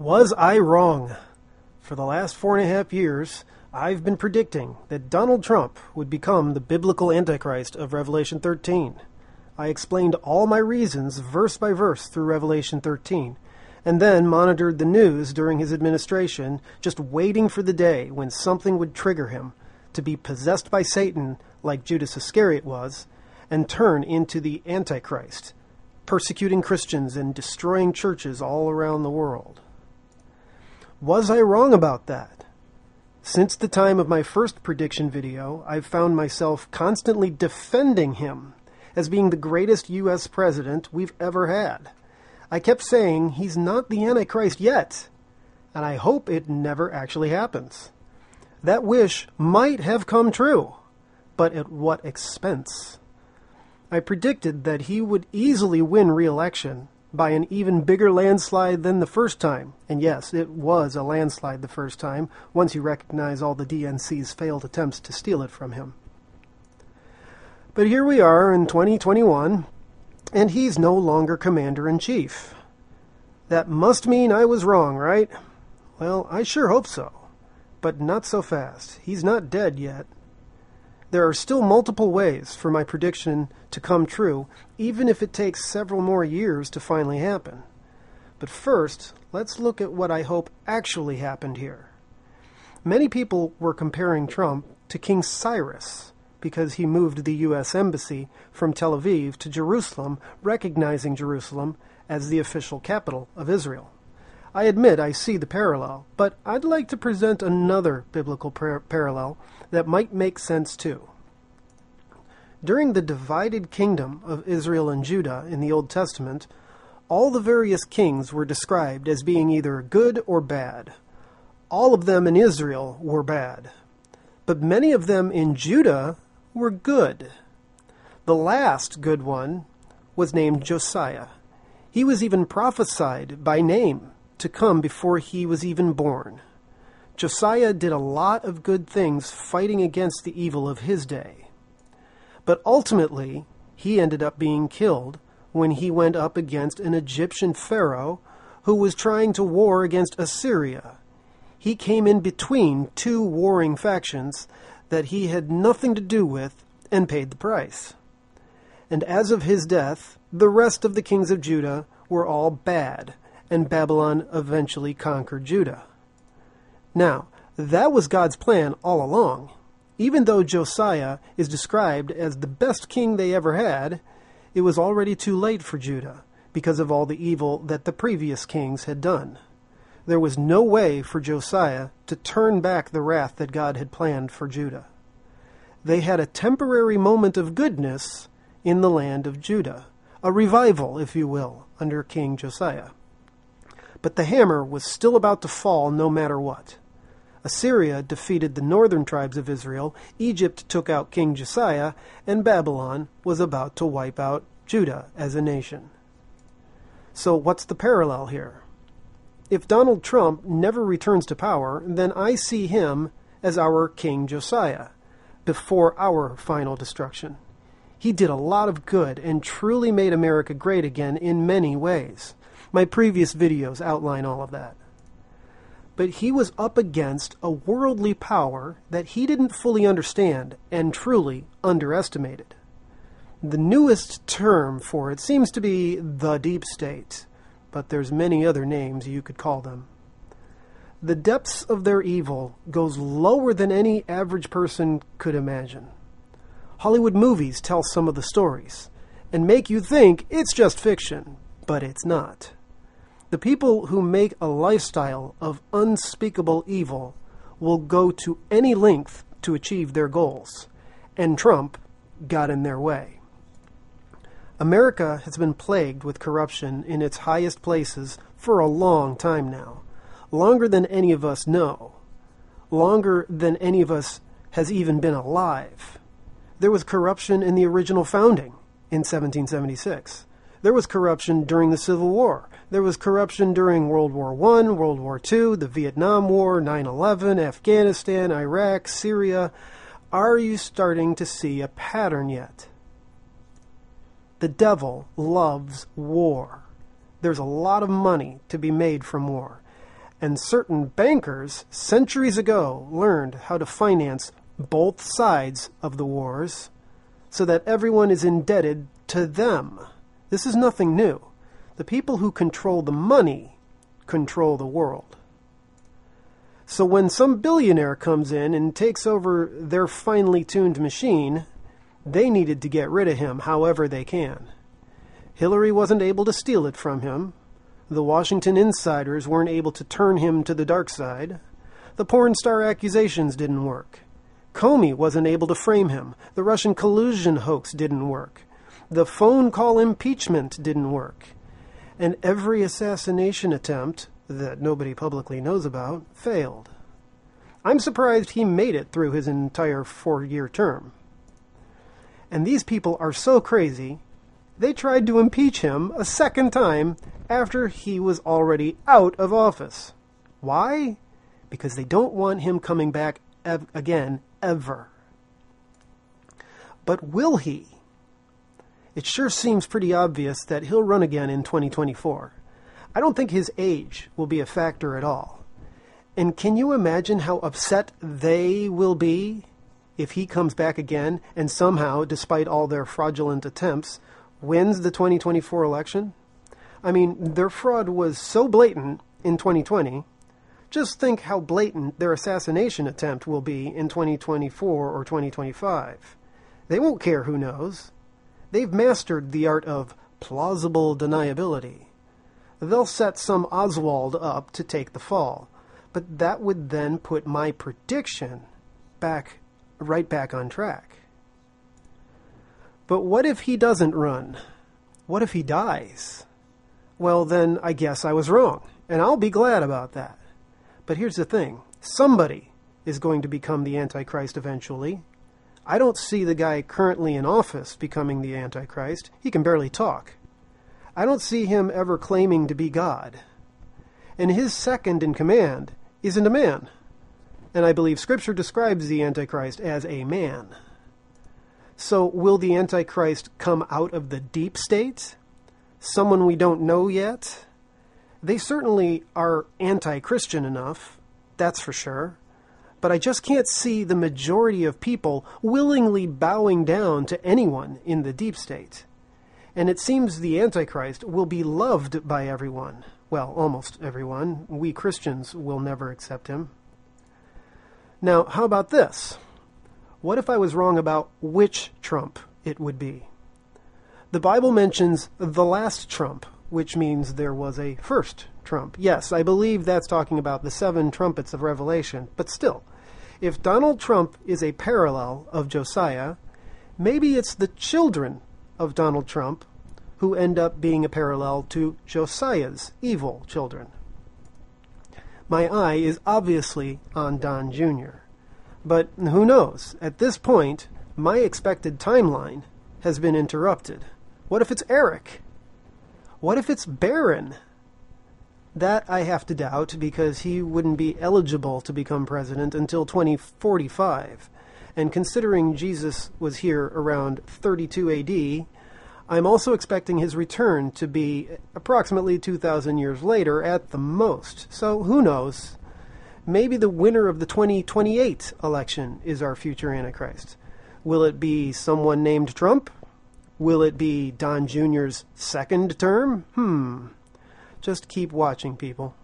Was I wrong? For the last four and a half years, I've been predicting that Donald Trump would become the biblical Antichrist of Revelation 13. I explained all my reasons verse by verse through Revelation 13, and then monitored the news during his administration, just waiting for the day when something would trigger him to be possessed by Satan, like Judas Iscariot was, and turn into the Antichrist, persecuting Christians and destroying churches all around the world. Was I wrong about that? Since the time of my first prediction video, I've found myself constantly defending him as being the greatest U.S. president we've ever had. I kept saying he's not the Antichrist yet, and I hope it never actually happens. That wish might have come true, but at what expense? I predicted that he would easily win re election by an even bigger landslide than the first time. And yes, it was a landslide the first time, once you recognize all the DNC's failed attempts to steal it from him. But here we are in 2021, and he's no longer commander in chief. That must mean I was wrong, right? Well, I sure hope so. But not so fast. He's not dead yet. There are still multiple ways for my prediction to come true, even if it takes several more years to finally happen. But first, let's look at what I hope actually happened here. Many people were comparing Trump to King Cyrus because he moved the U.S. Embassy from Tel Aviv to Jerusalem, recognizing Jerusalem as the official capital of Israel. I admit I see the parallel, but I'd like to present another biblical par- parallel that might make sense too. During the divided kingdom of Israel and Judah in the Old Testament, all the various kings were described as being either good or bad. All of them in Israel were bad, but many of them in Judah were good. The last good one was named Josiah. He was even prophesied by name to come before he was even born. Josiah did a lot of good things fighting against the evil of his day. But ultimately, he ended up being killed when he went up against an Egyptian pharaoh who was trying to war against Assyria. He came in between two warring factions that he had nothing to do with and paid the price. And as of his death, the rest of the kings of Judah were all bad, and Babylon eventually conquered Judah. Now, that was God's plan all along. Even though Josiah is described as the best king they ever had, it was already too late for Judah because of all the evil that the previous kings had done. There was no way for Josiah to turn back the wrath that God had planned for Judah. They had a temporary moment of goodness in the land of Judah, a revival, if you will, under King Josiah. But the hammer was still about to fall no matter what. Assyria defeated the northern tribes of Israel, Egypt took out King Josiah, and Babylon was about to wipe out Judah as a nation. So, what's the parallel here? If Donald Trump never returns to power, then I see him as our King Josiah, before our final destruction. He did a lot of good and truly made America great again in many ways. My previous videos outline all of that but he was up against a worldly power that he didn't fully understand and truly underestimated. The newest term for it seems to be the deep state, but there's many other names you could call them. The depths of their evil goes lower than any average person could imagine. Hollywood movies tell some of the stories and make you think it's just fiction, but it's not. The people who make a lifestyle of unspeakable evil will go to any length to achieve their goals, and Trump got in their way. America has been plagued with corruption in its highest places for a long time now, longer than any of us know, longer than any of us has even been alive. There was corruption in the original founding in 1776. There was corruption during the Civil War. There was corruption during World War I, World War II, the Vietnam War, 9 11, Afghanistan, Iraq, Syria. Are you starting to see a pattern yet? The devil loves war. There's a lot of money to be made from war. And certain bankers centuries ago learned how to finance both sides of the wars so that everyone is indebted to them. This is nothing new. The people who control the money control the world. So when some billionaire comes in and takes over their finely tuned machine, they needed to get rid of him however they can. Hillary wasn't able to steal it from him. The Washington insiders weren't able to turn him to the dark side. The porn star accusations didn't work. Comey wasn't able to frame him. The Russian collusion hoax didn't work. The phone call impeachment didn't work. And every assassination attempt that nobody publicly knows about failed. I'm surprised he made it through his entire four year term. And these people are so crazy, they tried to impeach him a second time after he was already out of office. Why? Because they don't want him coming back ev- again, ever. But will he? It sure seems pretty obvious that he'll run again in 2024. I don't think his age will be a factor at all. And can you imagine how upset they will be if he comes back again and somehow, despite all their fraudulent attempts, wins the 2024 election? I mean, their fraud was so blatant in 2020. Just think how blatant their assassination attempt will be in 2024 or 2025. They won't care who knows. They've mastered the art of plausible deniability. They'll set some Oswald up to take the fall, but that would then put my prediction back right back on track. But what if he doesn't run? What if he dies? Well, then I guess I was wrong, and I'll be glad about that. But here's the thing somebody is going to become the Antichrist eventually. I don't see the guy currently in office becoming the Antichrist. He can barely talk. I don't see him ever claiming to be God. And his second in command isn't a man. And I believe Scripture describes the Antichrist as a man. So, will the Antichrist come out of the deep state? Someone we don't know yet? They certainly are anti Christian enough, that's for sure. But I just can't see the majority of people willingly bowing down to anyone in the deep state. And it seems the Antichrist will be loved by everyone. Well, almost everyone. We Christians will never accept him. Now, how about this? What if I was wrong about which Trump it would be? The Bible mentions the last Trump, which means there was a first Trump. Yes, I believe that's talking about the seven trumpets of Revelation, but still, if Donald Trump is a parallel of Josiah, maybe it's the children of Donald Trump who end up being a parallel to Josiah's evil children. My eye is obviously on Don Jr. But who knows? At this point, my expected timeline has been interrupted. What if it's Eric? What if it's Barron? That I have to doubt because he wouldn't be eligible to become president until 2045. And considering Jesus was here around 32 AD, I'm also expecting his return to be approximately 2,000 years later at the most. So who knows? Maybe the winner of the 2028 election is our future Antichrist. Will it be someone named Trump? Will it be Don Jr.'s second term? Hmm. Just keep watching, people.